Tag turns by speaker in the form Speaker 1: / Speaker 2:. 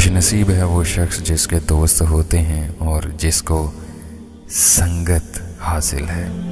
Speaker 1: खुशनसीब है वो शख्स जिसके दोस्त होते हैं और जिसको संगत हासिल है।